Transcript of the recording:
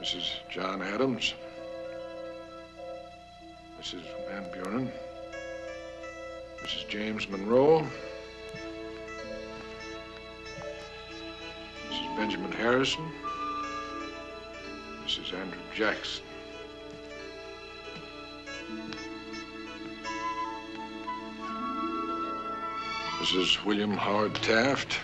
Mrs. John Adams. Mrs. Van Buren. Mrs. James Monroe. Mrs. Benjamin Harrison. Mrs. Andrew Jackson. Mrs. William Howard Taft.